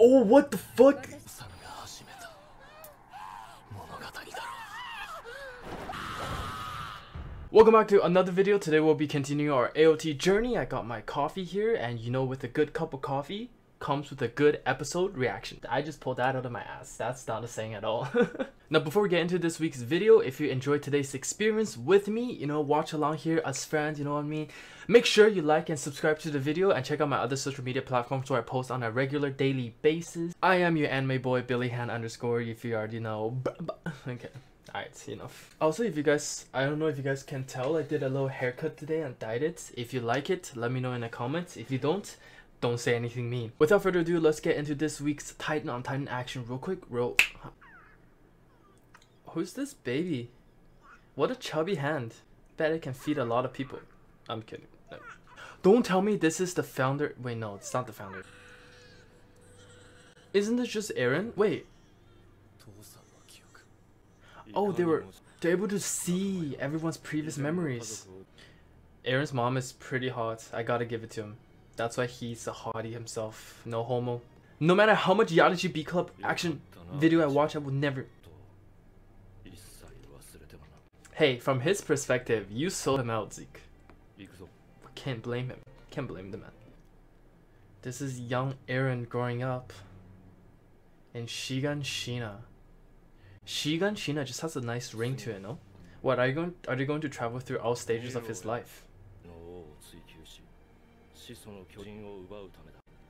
Oh, what the fuck? Welcome back to another video. Today we'll be continuing our AOT journey. I got my coffee here and you know with a good cup of coffee, comes with a good episode reaction. I just pulled that out of my ass. That's not a saying at all. now, before we get into this week's video, if you enjoyed today's experience with me, you know, watch along here as friends, you know what I mean? Make sure you like and subscribe to the video and check out my other social media platforms where I post on a regular daily basis. I am your anime boy, Billy Han underscore, if you already know. Okay. Alright, enough. Also, if you guys, I don't know if you guys can tell, I did a little haircut today and dyed it. If you like it, let me know in the comments. If you don't, don't say anything mean. Without further ado, let's get into this week's Titan on Titan action real quick. Real. Who's this baby? What a chubby hand. Bet it can feed a lot of people. I'm kidding. No. Don't tell me this is the founder. Wait, no, it's not the founder. Isn't this just Eren? Wait. Oh, they were they're able to see everyone's previous memories. Eren's mom is pretty hot. I gotta give it to him. That's why he's a hottie himself. No homo. No matter how much Yarichin B Club action video I watch, I will never. Hey, from his perspective, you sold him out, Zeke. Can't blame him. Can't blame the man. This is young Eren growing up. And Shiganshina. Shigan Shina just has a nice ring to it, no? What are you going? Are you going to travel through all stages of his life?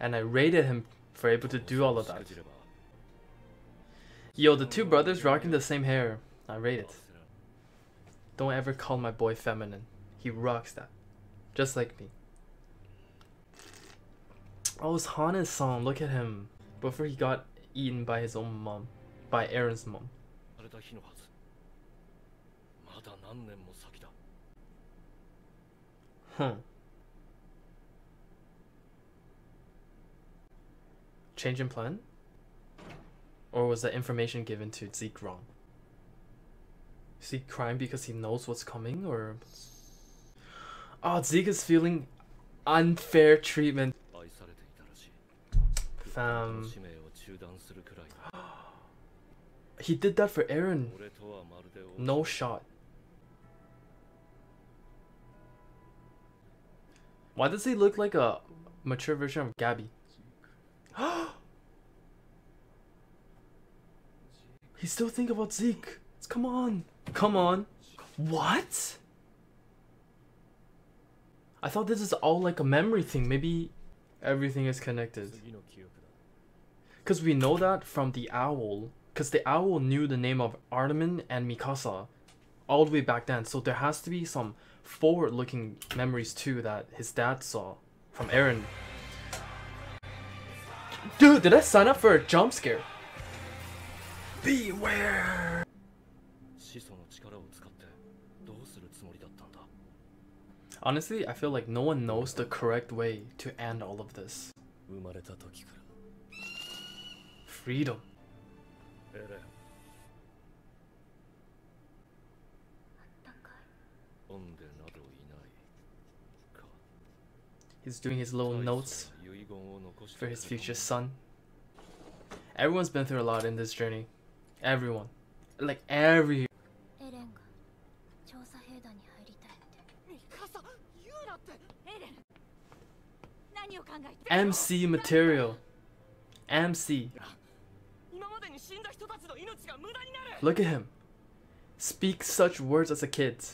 And I rated him for able to do all of that. Yo, the two brothers rocking the same hair. I rated. Don't ever call my boy feminine. He rocks that. Just like me. Oh, it's Hana's song. Look at him. Before he got eaten by his own mom. By Eren's mom. Huh. Change in plan? Or was that information given to Zeke wrong? Is he crying because he knows what's coming or Oh Zeke is feeling unfair treatment. Fam He did that for Eren. No shot. Why does he look like a mature version of Gabi? He still think about Zeke. Come on. Come on. What? I thought this is all like a memory thing. Maybe everything is connected. Because we know that from the owl. Because the owl knew the name of Armin and Mikasa all the way back then. So there has to be some forward-looking memories too that his dad saw from Eren. Dude, did I sign up for a jump scare? Beware! 始祖の力を使ってどうするつもりだったんだ Honestly, I feel like no one knows the correct way to end all of this. 生まれた時から Freedom. エレンオンデなどいないか He's doing his little 大 notes 層な遺言を残して for his くれ future た son. Everyone's been through a lot in this journey. Everyone. Like every. MC material. MC. Look at him. Speak such words as a kid.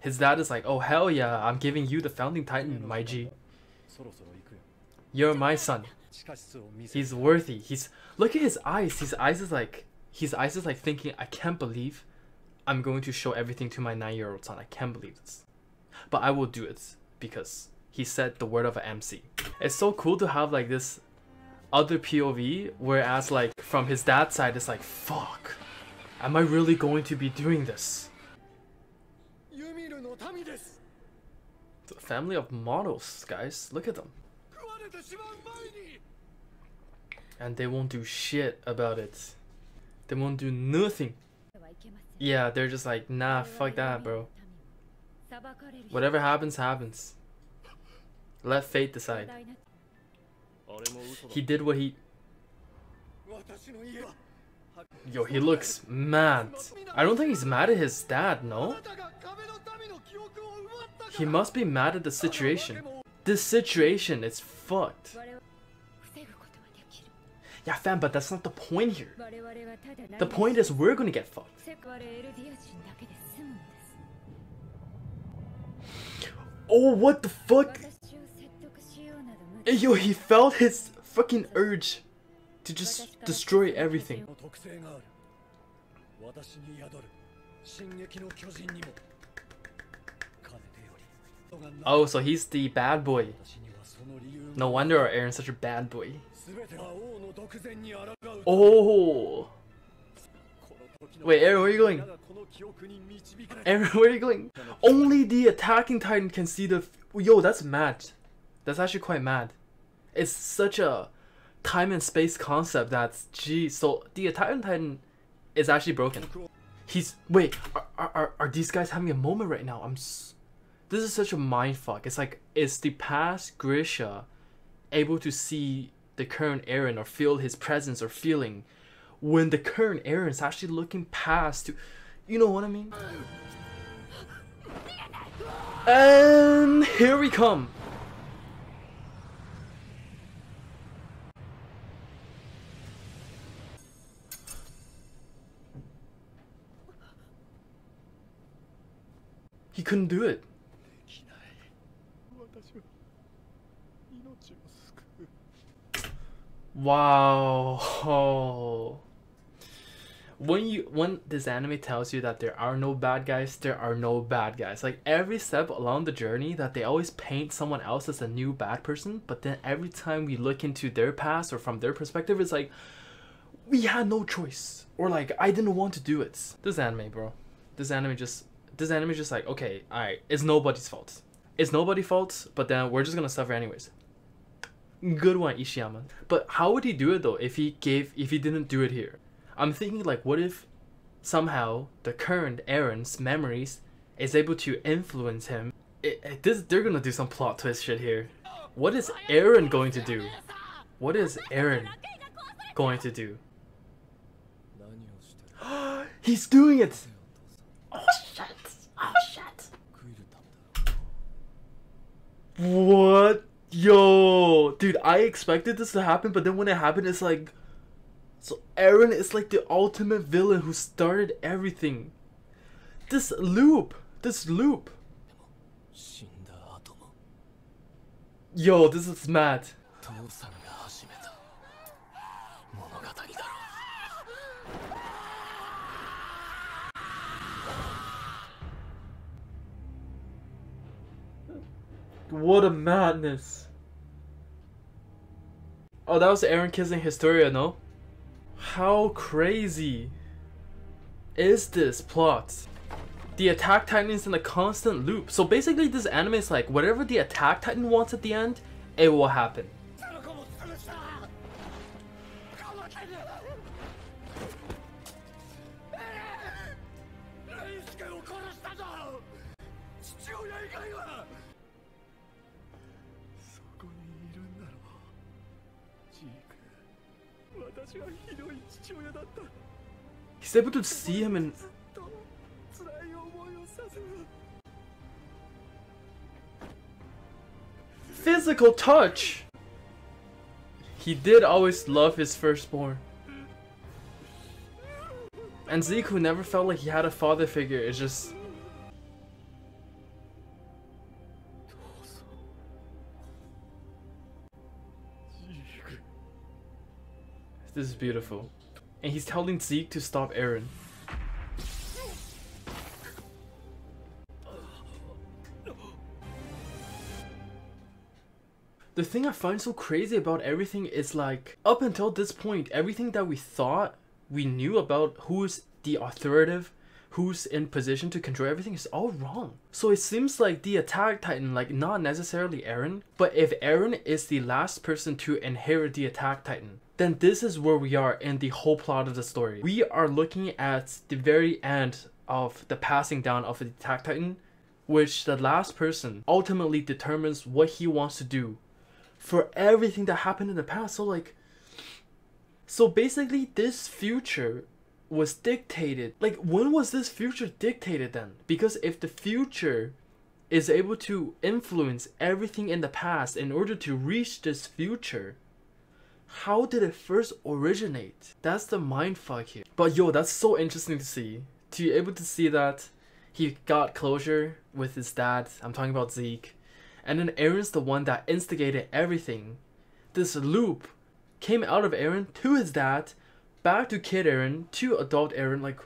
His dad is like, oh hell yeah, I'm giving you the founding titan, my G. You're my son. He's worthy. He's look at his eyes. His eyes is like his eyes is like thinking, I can't believe I'm going to show everything to my nine year old son. I can't believe this. But I will do it because he said the word of an MC. It's so cool to have like this other POV, whereas like from his dad's side, it's like, fuck, am I really going to be doing this? The a family of models, guys. Look at them. And they won't do shit about it. They won't do nothing. Yeah, they're just like, nah, fuck that, bro. Whatever happens, happens. Let fate decide. He did what he... Yo, he looks mad. I don't think he's mad at his dad, no? He must be mad at the situation. This situation is fucked. Yeah, fam, but that's not the point here. The point is we're gonna get fucked. Oh, what the fuck? Yo, he felt his fucking urge to just destroy everything. Oh, so he's the bad boy. No wonder Eren's such a bad boy. Oh! Wait, Eren, where are you going? Eren, where are you going? Only the attacking titan can see the... Yo, that's mad. That's actually quite mad. It's such a time and space concept that's... Geez, so the attacking titan is actually broken. He's... Wait, are, are, are these guys having a moment right now? I'm... S this is such a mind fuck. It's like, is the past Grisha able to see the current Eren or feel his presence or feeling when the current Eren is actually looking past to. You know what I mean? And here we come. He couldn't do it. Wow. When you when this anime tells you that there are no bad guys, there are no bad guys. Like every step along the journey that they always paint someone else as a new bad person, but then every time we look into their past or from their perspective, it's like we had no choice. Or like I didn't want to do it. This anime, bro. This anime just this anime just like, okay, alright, it's nobody's fault. It's nobody's fault, but then we're just gonna suffer anyways. Good one, Isayama. But how would he do it though if he gave if he didn't do it here? I'm thinking like what if somehow the current Eren's memories is able to influence him. It, it, this they're gonna do some plot twist shit here. What is Eren going to do? What is Eren going to do? He's doing it! Oh shit! Oh shit! What? Yo, dude, I expected this to happen, but then when it happened, it's like. So Eren is like the ultimate villain who started everything. This loop! This loop! Yo, this is mad. What a madness. Oh, that was Eren kissing Historia, no? How crazy is this plot? The Attack Titan is in a constant loop. So basically, this anime is like whatever the Attack Titan wants at the end, it will happen. He's able to see him and physical touch. He did always love his firstborn. And Zeke, who never felt like he had a father figure, is just This is beautiful. And he's telling Zeke to stop Eren. The thing I find so crazy about everything is like, up until this point, everything that we thought we knew about who's the authoritative, who's in position to control everything is all wrong. So it seems like the attack titan, like not necessarily Eren, but if Eren is the last person to inherit the attack titan, then this is where we are in the whole plot of the story. We are looking at the very end of the passing down of the attack titan, which the last person ultimately determines what he wants to do for everything that happened in the past. So like So basically, this future was dictated. Like, when was this future dictated then? Because if the future is able to influence everything in the past in order to reach this future, how did it first originate? That's the mind fuck here. But yo, that's so interesting to see. To be able to see that he got closure with his dad. I'm talking about Zeke. And then Eren's the one that instigated everything. This loop came out of Eren to his dad, back to kid Eren, to adult Eren, Like,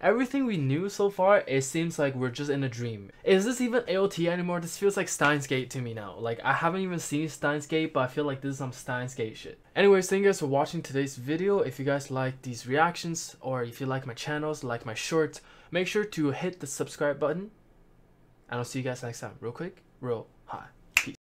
everything we knew so far, it seems like we're just in a dream. Is this even AOT anymore? This feels like Steins Gate to me now. Like, I haven't even seen Steins Gate, but I feel like this is some Steins Gate shit. Anyways, thank you guys for watching today's video. If you guys like these reactions, or if you like my channels, like my shorts, make sure to hit the subscribe button. And I'll see you guys next time. Real quick, real